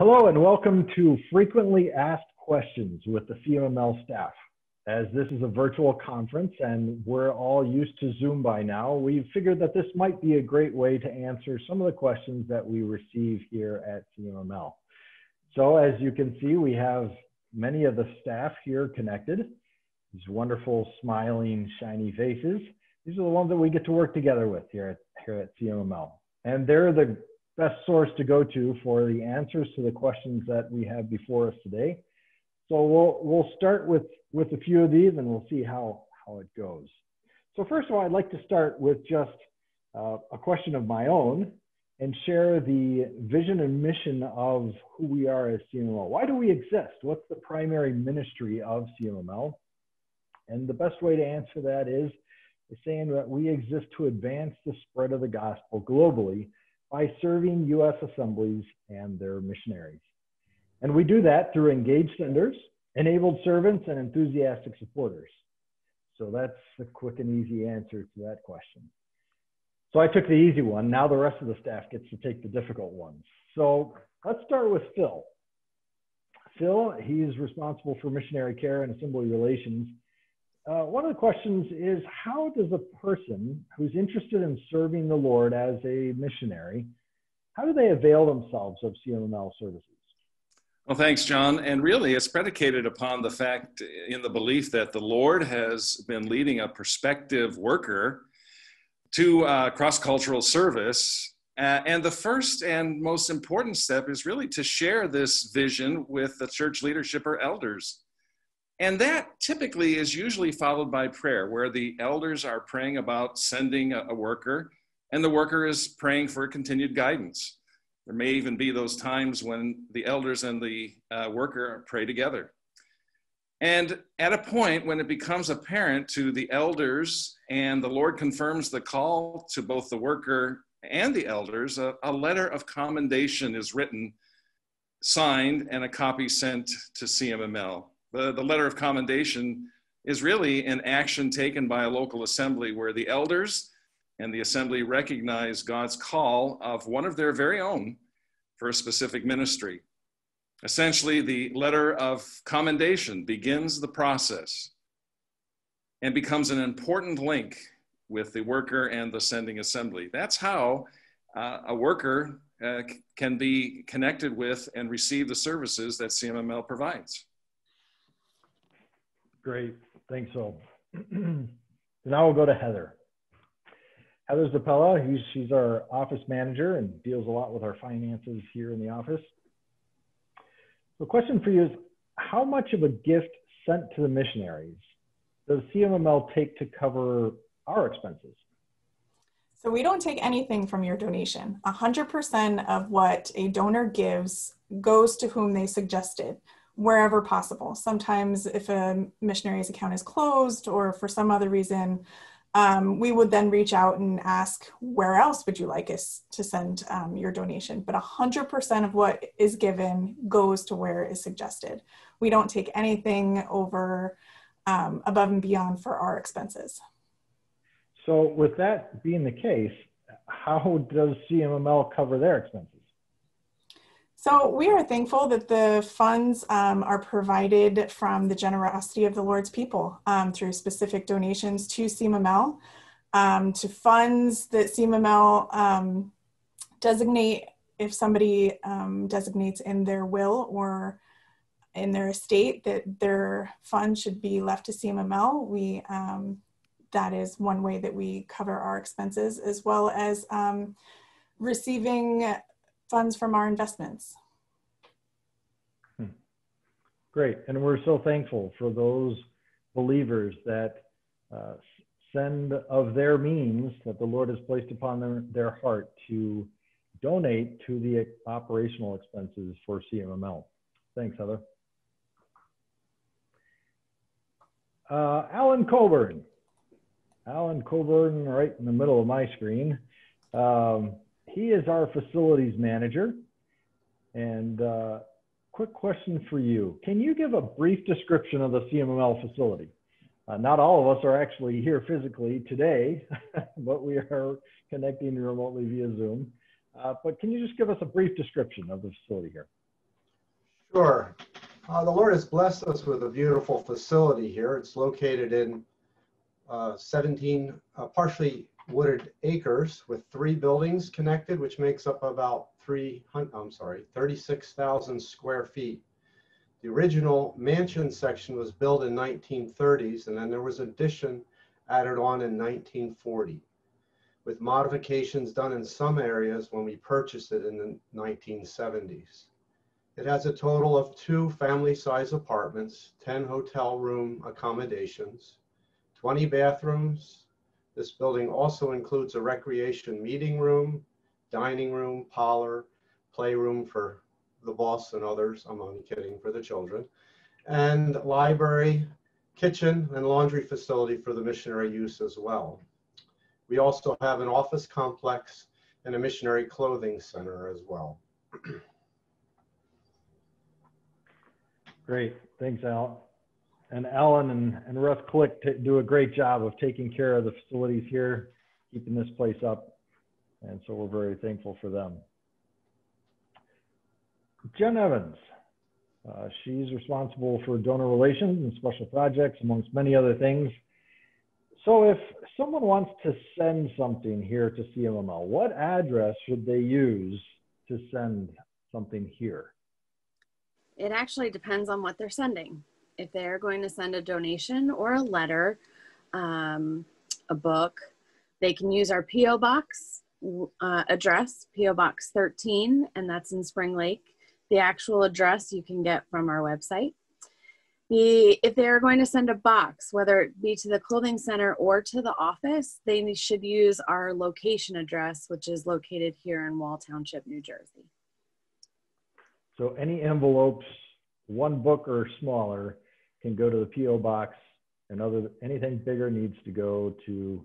Hello and welcome to Frequently Asked Questions with the CMML staff. As this is a virtual conference and we're all used to Zoom by now, we figured that this might be a great way to answer some of the questions that we receive here at CMML. So as you can see, we have many of the staff here connected. These wonderful, smiling, shiny faces. These are the ones that we get to work together with here at, here at CMML. And they're the best source to go to for the answers to the questions that we have before us today. So we'll, we'll start with, with a few of these and we'll see how, how it goes. So first of all, I'd like to start with just uh, a question of my own and share the vision and mission of who we are as CMML. Why do we exist? What's the primary ministry of CMML? And the best way to answer that is, is saying that we exist to advance the spread of the gospel globally by serving U.S. assemblies and their missionaries. And we do that through engaged senders, enabled servants, and enthusiastic supporters. So that's the quick and easy answer to that question. So I took the easy one. Now the rest of the staff gets to take the difficult ones. So let's start with Phil. Phil, he's responsible for missionary care and assembly relations uh, one of the questions is how does a person who's interested in serving the Lord as a missionary, how do they avail themselves of CMML services? Well, thanks, John. And really, it's predicated upon the fact in the belief that the Lord has been leading a prospective worker to uh, cross cultural service. Uh, and the first and most important step is really to share this vision with the church leadership or elders. And that typically is usually followed by prayer, where the elders are praying about sending a, a worker, and the worker is praying for continued guidance. There may even be those times when the elders and the uh, worker pray together. And at a point when it becomes apparent to the elders and the Lord confirms the call to both the worker and the elders, a, a letter of commendation is written, signed, and a copy sent to CMML. The, the letter of commendation is really an action taken by a local assembly where the elders and the assembly recognize God's call of one of their very own for a specific ministry. Essentially, the letter of commendation begins the process and becomes an important link with the worker and the sending assembly. That's how uh, a worker uh, can be connected with and receive the services that CMML provides. Great. Thanks, so now we'll go to Heather. Heather Zappella, he's, she's our office manager and deals a lot with our finances here in the office. The question for you is, how much of a gift sent to the missionaries does CMML take to cover our expenses? So we don't take anything from your donation. 100% of what a donor gives goes to whom they suggested wherever possible. Sometimes, if a missionary's account is closed or for some other reason, um, we would then reach out and ask, where else would you like us to send um, your donation? But 100% of what is given goes to where is suggested. We don't take anything over um, above and beyond for our expenses. So, with that being the case, how does CMML cover their expenses? So we are thankful that the funds um, are provided from the generosity of the Lord's people um, through specific donations to CMML, um, to funds that CMML um, designate if somebody um, designates in their will or in their estate that their fund should be left to CMML. We um, that is one way that we cover our expenses, as well as receiving funds from our investments. Hmm. Great. And we're so thankful for those believers that uh, send of their means that the Lord has placed upon their, their heart to donate to the operational expenses for CMML. Thanks, Heather. Uh, Alan Coburn. Alan Coburn, right in the middle of my screen. Um, he is our facilities manager. And uh, quick question for you. Can you give a brief description of the CMML facility? Uh, not all of us are actually here physically today, but we are connecting remotely via Zoom. Uh, but can you just give us a brief description of the facility here? Sure. Uh, the Lord has blessed us with a beautiful facility here. It's located in uh, 17 uh, partially wooded acres with three buildings connected, which makes up about 300, I'm sorry, 36,000 square feet. The original mansion section was built in 1930s, and then there was addition added on in 1940, with modifications done in some areas when we purchased it in the 1970s. It has a total of two family size apartments, 10 hotel room accommodations, 20 bathrooms. This building also includes a recreation meeting room, dining room, parlor, playroom for the boss and others. I'm only kidding for the children. And library, kitchen, and laundry facility for the missionary use as well. We also have an office complex and a missionary clothing center as well. Great. Thanks, Al. And Alan and, and Russ Click do a great job of taking care of the facilities here, keeping this place up. And so we're very thankful for them. Jen Evans. Uh, she's responsible for donor relations and special projects, amongst many other things. So if someone wants to send something here to CMML, what address should they use to send something here? It actually depends on what they're sending. If they're going to send a donation or a letter, um, a book, they can use our P.O. Box uh, address, P.O. Box 13, and that's in Spring Lake. The actual address you can get from our website. The, if they're going to send a box, whether it be to the clothing center or to the office, they should use our location address, which is located here in Wall Township, New Jersey. So any envelopes, one book or smaller, can go to the PO box, and other anything bigger needs to go to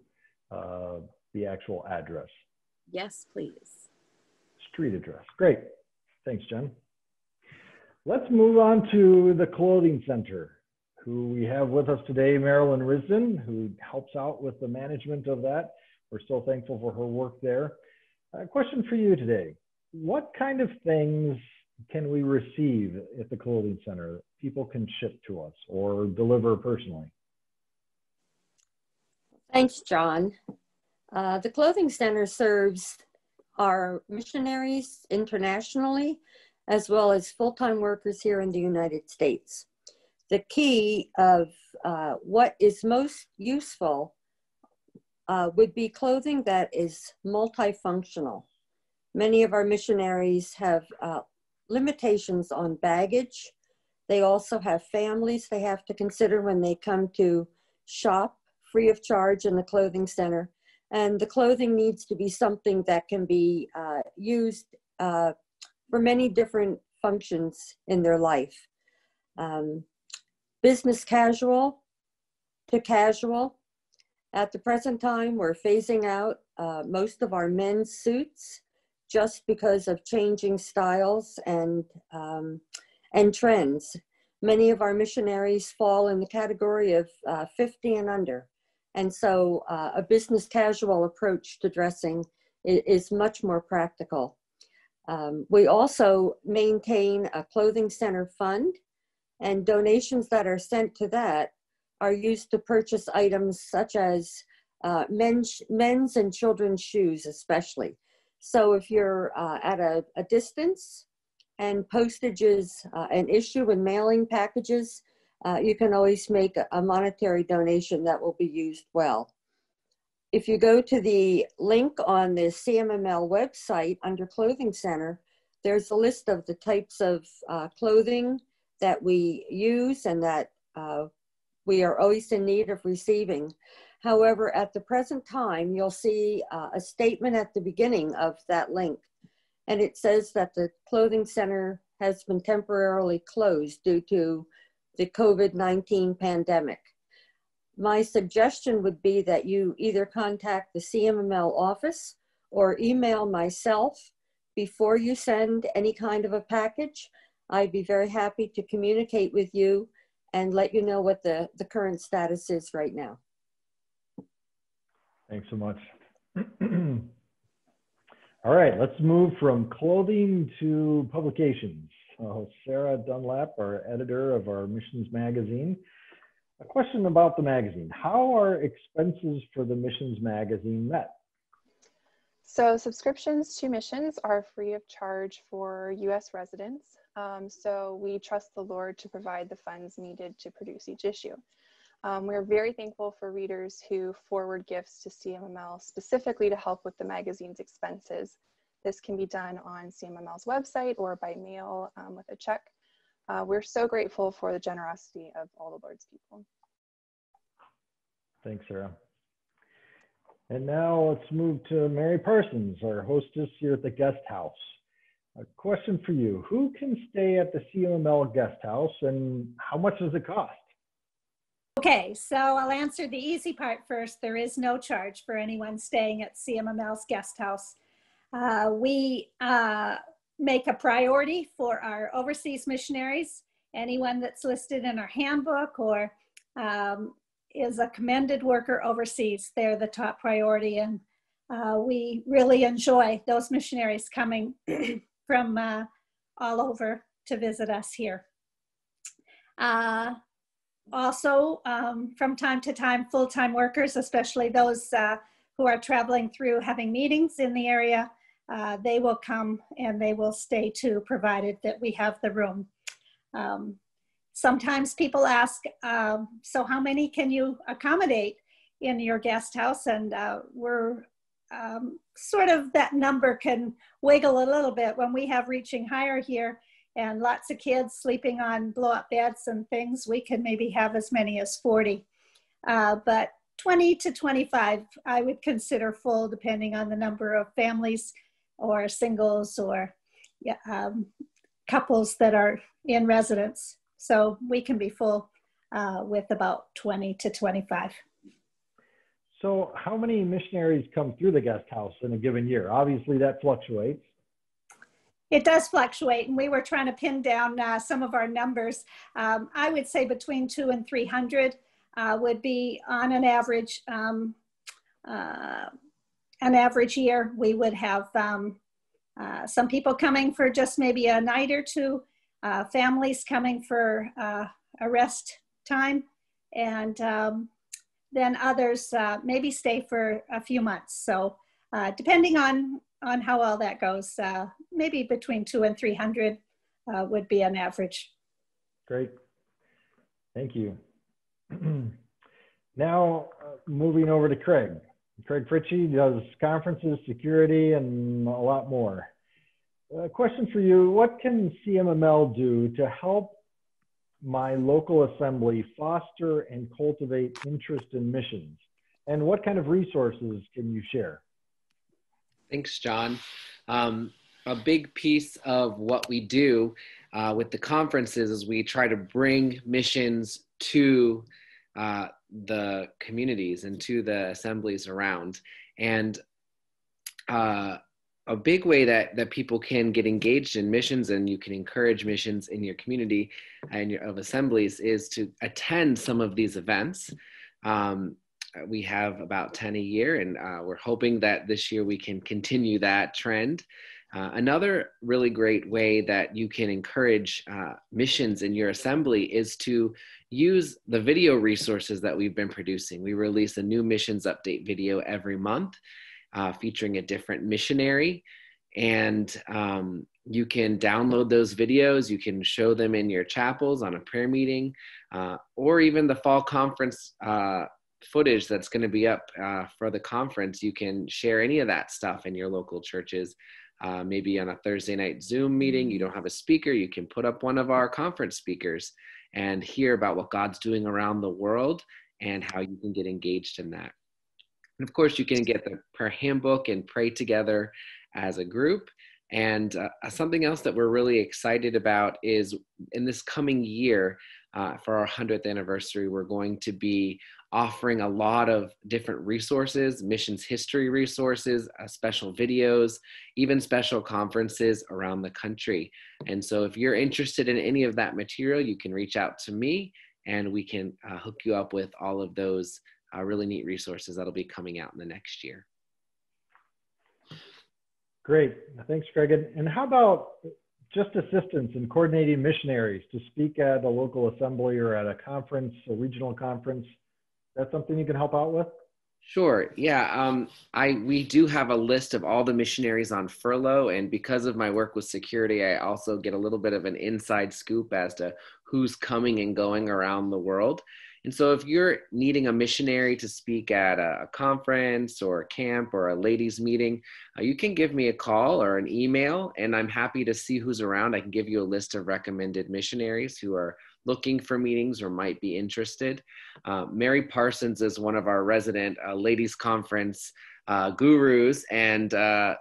uh, the actual address. Yes, please. Street address. Great. Thanks, Jen. Let's move on to the clothing center, who we have with us today, Marilyn Risden, who helps out with the management of that. We're so thankful for her work there. A question for you today. What kind of things can we receive at the clothing center people can ship to us or deliver personally? Thanks, John. Uh, the clothing center serves our missionaries internationally as well as full-time workers here in the United States. The key of uh, what is most useful uh, would be clothing that is multifunctional. Many of our missionaries have uh, limitations on baggage. They also have families they have to consider when they come to shop free of charge in the clothing center. And the clothing needs to be something that can be uh, used uh, for many different functions in their life. Um, business casual to casual. At the present time, we're phasing out uh, most of our men's suits just because of changing styles and, um, and trends. Many of our missionaries fall in the category of uh, 50 and under. And so uh, a business casual approach to dressing is, is much more practical. Um, we also maintain a clothing center fund and donations that are sent to that are used to purchase items such as uh, men's, men's and children's shoes especially. So if you're uh, at a, a, distance and postage is uh, an issue in mailing packages, uh, you can always make a, a monetary donation that will be used well. If you go to the link on the CMML website under Clothing Center, there's a list of the types of uh, clothing that we use and that uh, we are always in need of receiving. However, at the present time, you'll see uh, a statement at the beginning of that link. And it says that the clothing center has been temporarily closed due to the COVID-19 pandemic. My suggestion would be that you either contact the CMML office or email myself before you send any kind of a package. I'd be very happy to communicate with you and let you know what the, the current status is right now. Thanks so much. All right, let's move from clothing to publications. So Sarah Dunlap, our editor of our missions magazine. A question about the magazine. How are expenses for the missions magazine met? So subscriptions to missions are free of charge for U.S. residents. Um, so we trust the Lord to provide the funds needed to produce each issue. Um, we're very thankful for readers who forward gifts to CMML specifically to help with the magazine's expenses. This can be done on CMML's website or by mail um, with a check. Uh, we're so grateful for the generosity of all the Lord's people. Thanks, Sarah. And now let's move to Mary Parsons, our hostess here at the guest house. A question for you. Who can stay at the CMML guest house and how much does it cost? Okay, so I'll answer the easy part first. There is no charge for anyone staying at CMML's guest house. Uh, we uh, make a priority for our overseas missionaries, anyone that's listed in our handbook or um, is a commended worker overseas, they're the top priority. And uh, we really enjoy those missionaries coming from uh, all over to visit us here. Also, um, from time to time, full-time workers, especially those uh, who are traveling through having meetings in the area, uh, they will come and they will stay too, provided that we have the room. Um, sometimes people ask, um, so how many can you accommodate in your guest house? And uh, we're um, sort of that number can wiggle a little bit when we have reaching higher here and lots of kids sleeping on blow up beds and things, we can maybe have as many as 40. Uh, but 20 to 25, I would consider full depending on the number of families or singles or um, couples that are in residence. So we can be full uh, with about 20 to 25. So, how many missionaries come through the guest house in a given year? Obviously, that fluctuates. It does fluctuate, and we were trying to pin down uh, some of our numbers. Um, I would say between two and 300 uh, would be on an average, um, uh, an average year. We would have um, uh, some people coming for just maybe a night or two, uh, families coming for uh, a rest time, and um, then others maybe stay for a few months. So depending on on how well that goes. Uh, maybe between two and 300 uh, would be an average. Great. Thank you. now, uh, moving over to Craig. Craig Fritchie does conferences, security, and a lot more. A question for you What can CMML do to help my local assembly foster and cultivate interest in missions? And what kind of resources can you share? Thanks, John. Um, a big piece of what we do uh, with the conferences is we try to bring missions to uh, the communities and to the assemblies around. And uh, a big way that, that people can get engaged in missions and you can encourage missions in your community and your, of assemblies is to attend some of these events. Um, we have about 10 a year, and uh, we're hoping that this year we can continue that trend. Uh, another really great way that you can encourage uh, missions in your assembly is to use the video resources that we've been producing. We release a new missions update video every month uh, featuring a different missionary. And um, you can download those videos, you can show them in your chapels on a prayer meeting, uh, or even the fall conference footage that's going to be up uh, for the conference, you can share any of that stuff in your local churches. Uh, maybe on a Thursday night Zoom meeting, you don't have a speaker, you can put up one of our conference speakers and hear about what God's doing around the world and how you can get engaged in that. And of course, you can get the prayer handbook and pray together as a group. And uh, something else that we're really excited about is in this coming year, uh, for our 100th anniversary, we're going to be offering a lot of different resources, missions history resources, uh, special videos, even special conferences around the country. And so if you're interested in any of that material, you can reach out to me and we can uh, hook you up with all of those uh, really neat resources that'll be coming out in the next year. Great. Thanks, Greg. And how about just assistance in coordinating missionaries to speak at a local assembly or at a conference, a regional conference. That's something you can help out with? Sure. Yeah. Um, I we do have a list of all the missionaries on furlough, and because of my work with security, I also get a little bit of an inside scoop as to who's coming and going around the world. And so, if you're needing a missionary to speak at a, conference or a camp or a ladies' meeting, uh, you can give me a call or an email, and I'm happy to see who's around. I can give you a list of recommended missionaries who are looking for meetings or might be interested. Uh, Mary Parsons is one of our resident uh, ladies' conference uh, gurus, and uh,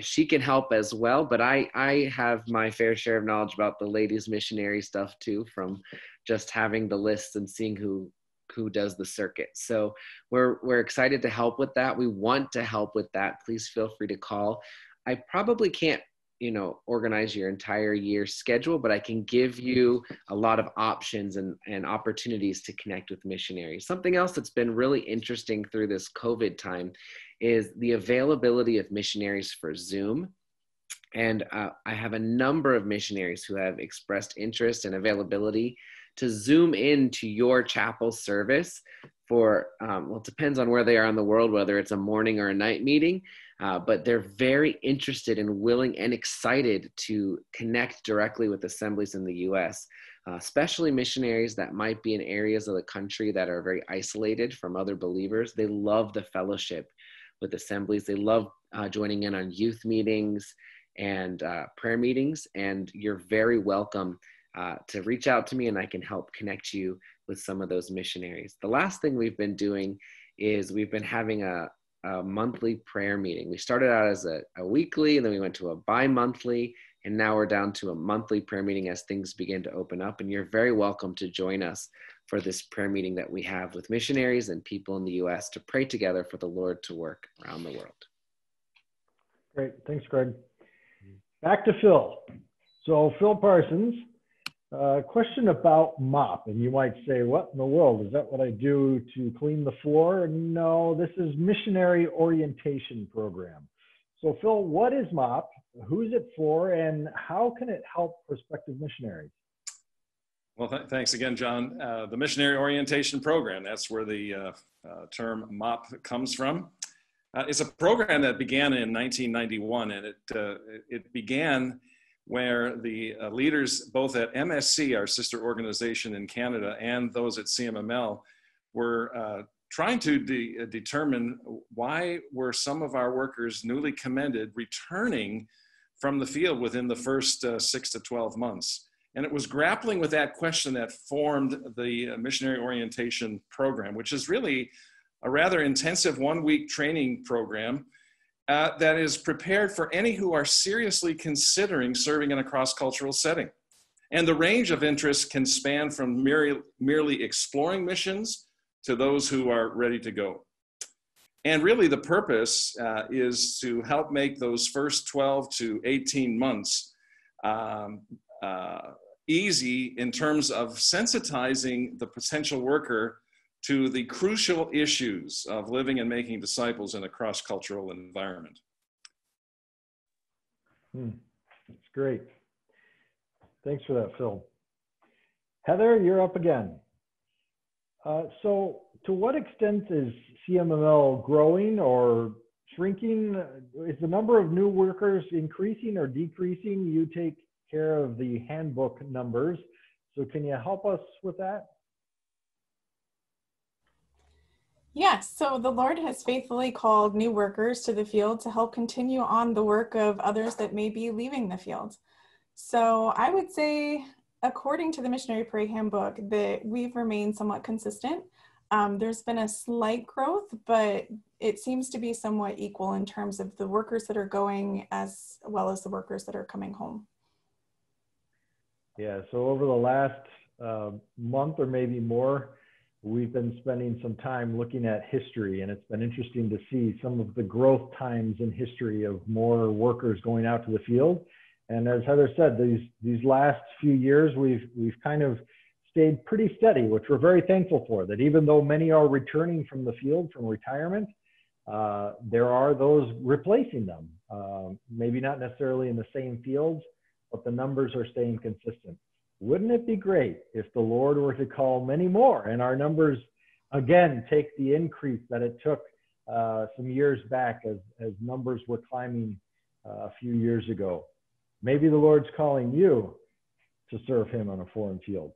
she can help as well. But I, I have my fair share of knowledge about the ladies' missionary stuff too from just having the lists and seeing who who does the circuit. So we're we're excited to help with that. We want to help with that. Please feel free to call. I probably can't you know organize your entire year schedule but i can give you a lot of options and, and opportunities to connect with missionaries. Something else that's been really interesting through this covid time is the availability of missionaries for zoom. And uh, i have a number of missionaries who have expressed interest and availability to zoom in to your chapel service for um, well it depends on where they are in the world whether it's a morning or a night meeting uh, but they're very interested and willing and excited to connect directly with assemblies in the us uh, especially missionaries that might be in areas of the country that are very isolated from other believers. They love the fellowship with assemblies. They love uh, joining in on youth meetings and uh, prayer meetings. And you're very welcome uh, to reach out to me and I can help connect you with some of those missionaries. The last thing we've been doing is we've been having a, a monthly prayer meeting. We started out as a, a weekly and then we went to a bi monthly, and now we're down to a monthly prayer meeting as things begin to open up. And you're very welcome to join us for this prayer meeting that we have with missionaries and people in the US to pray together for the Lord to work around the world. Great. Thanks, Greg. Back to Phil. So, Phil Parsons uh, question about mop, and you might say, what in the world? Is that what I do to clean the floor? No, this is missionary orientation program. So Phil, what is MOP? Who's it for? And how can it help prospective missionaries? Well, th thanks again, John. Uh, the Missionary Orientation Program, that's where the uh, uh term MOP comes from. Uh, it's a program that began in 1991, and it, uh, it began where the uh, leaders, both at MSC, our sister organization in Canada, and those at CMML, were uh, trying to de determine why were some of our workers newly commended returning from the field within the first uh, six to 12 months. And it was grappling with that question that formed the uh, missionary orientation program, which is really a rather intensive one week training program uh, that is prepared for any who are seriously considering serving in a cross cultural setting. And the range of interests can span from merely, merely exploring missions to those who are ready to go. And really, the purpose uh, is to help make those first 12 to 18 months um, uh, easy in terms of sensitizing the potential worker to the crucial issues of living and making disciples in a cross cultural environment. Hmm. That's great. Thanks for that, Phil. Heather, you're up again. Uh, so, to what extent is CMML growing or shrinking? Is the number of new workers increasing or decreasing? You take care of the handbook numbers. So, can you help us with that? Yes, so the Lord has faithfully called new workers to the field to help continue on the work of others that may be leaving the field. So I would say, according to the Missionary Prayer Handbook, that we've remained somewhat consistent. Um, there's been a slight growth, but it seems to be somewhat equal in terms of the workers that are going as well as the workers that are coming home. Yeah, so over the last uh, month or maybe more, we've been spending some time looking at history and it's been interesting to see some of the growth times in history of more workers going out to the field and as heather said these these last few years we've we've kind of stayed pretty steady which we're very thankful for that even though many are returning from the field from retirement uh, there are those replacing them uh, maybe not necessarily in the same fields but the numbers are staying consistent. Wouldn't it be great if the Lord were to call many more and our numbers again take the increase that it took uh, some years back as, as numbers were climbing uh, a few years ago? Maybe the Lord's calling you to serve him on a foreign field.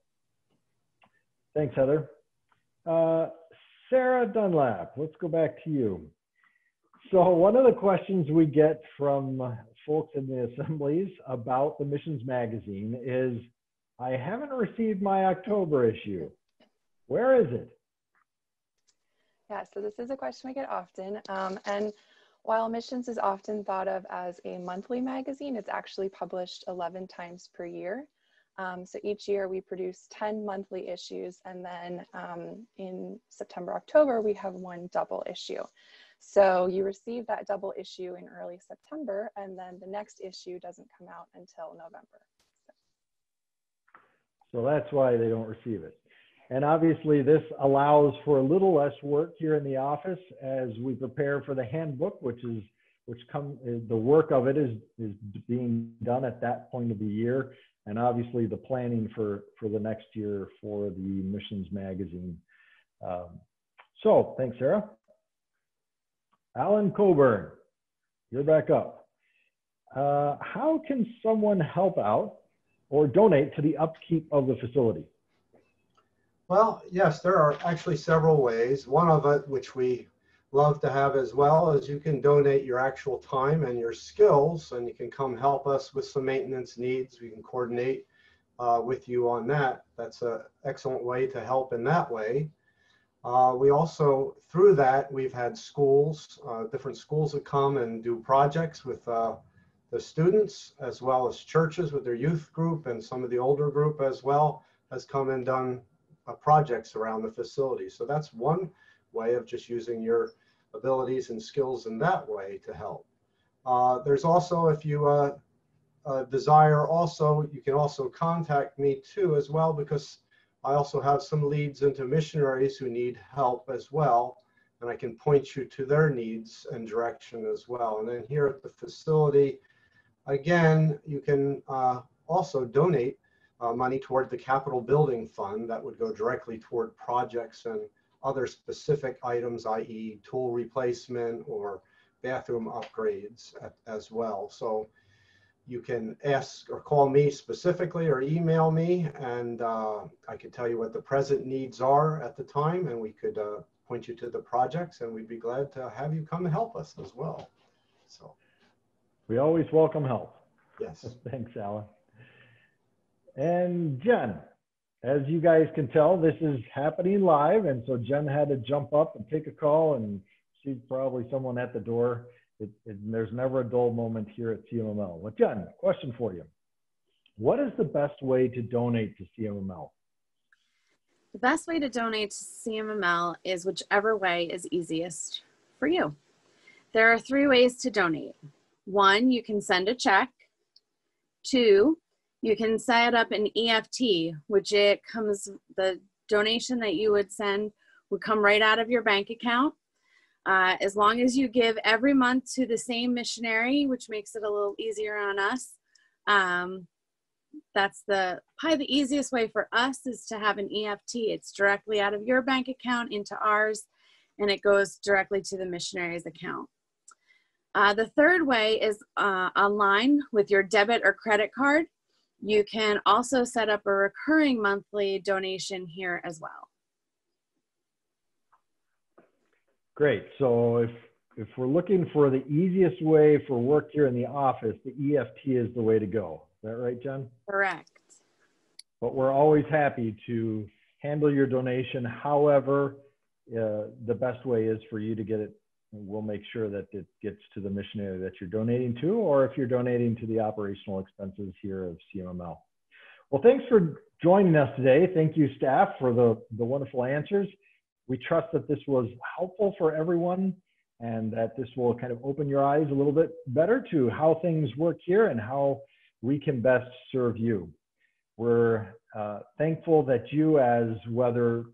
Thanks, Heather. Uh, Sarah Dunlap, let's go back to you. So one of the questions we get from folks in the assemblies about the Missions Magazine is, I haven't received my October issue. Where is it? Yeah, so this is a question we get often. Um, and while Missions is often thought of as a monthly magazine, it's actually published 11 times per year. Um, so each year we produce 10 monthly issues and then um, in September, October, we have one double issue. So you receive that double issue in early September and then the next issue doesn't come out until November. So that's why they don't receive it. And obviously this allows for a little less work here in the office as we prepare for the handbook, which is which come the work of it is is being done at that point of the year and obviously the planning for, for the next year for the missions magazine. Um, so thanks, Sarah. Alan Coburn, you're back up. Uh, how can someone help out or donate to the upkeep of the facility? Well, yes, there are actually several ways. One of it, which we love to have as well is you can donate your actual time and your skills and you can come help us with some maintenance needs. We can coordinate uh, with you on that. That's an excellent way to help in that way. Uh, we also, through that, we've had schools, uh, different schools that come and do projects with uh, the students as well as churches with their youth group and some of the older group as well has come and done uh, projects around the facility. So that's one way of just using your abilities and skills in that way to help. Uh, there's also, if you uh, uh, desire also, you can also contact me too as well because I also have some leads into missionaries who need help as well. And I can point you to their needs and direction as well. And then here at the facility, again, you can uh, also donate uh, money toward the capital building fund that would go directly toward projects and other specific items, i.e. tool replacement or bathroom upgrades at, as well. So you can ask or call me specifically or email me and uh, I could tell you what the present needs are at the time and we could uh, point you to the projects and we'd be glad to have you come and help us as well. So we always welcome help. Yes. Thanks, Alan. And Jen, as you guys can tell, this is happening live. And so Jen had to jump up and take a call and she's probably someone at the door. It, it, there's never a dull moment here at CMML. Well, Jen, question for you. What is the best way to donate to CMML? The best way to donate to CMML is whichever way is easiest for you. There are three ways to donate. One, you can send a check. Two, you can set up an EFT, which it comes, the donation that you would send would come right out of your bank account. Uh, as long as you give every month to the same missionary, which makes it a little easier on us. Um, that's the probably the easiest way for us is to have an EFT. It's directly out of your bank account into ours, and it goes directly to the missionary's account. Uh, the third way is uh, online with your debit or credit card. You can also set up a recurring monthly donation here as well. Great. So if if we're looking for the easiest way for work here in the office, the EFT is the way to go. Is that right, Jen? Correct. But we're always happy to handle your donation. However, uh, the best way is for you to get it we'll make sure that it gets to the missionary that you're donating to, or if you're donating to the operational expenses here of CMML. Well, thanks for joining us today. Thank you, staff, for the, the wonderful answers. We trust that this was helpful for everyone and that this will kind of open your eyes a little bit better to how things work here and how we can best serve you. We're uh, thankful that you, as whether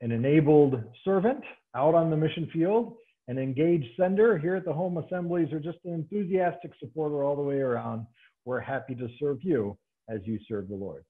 an enabled servant out on the mission field an engaged sender here at the home assemblies or just an enthusiastic supporter all the way around. we're happy to serve you as you serve the Lord.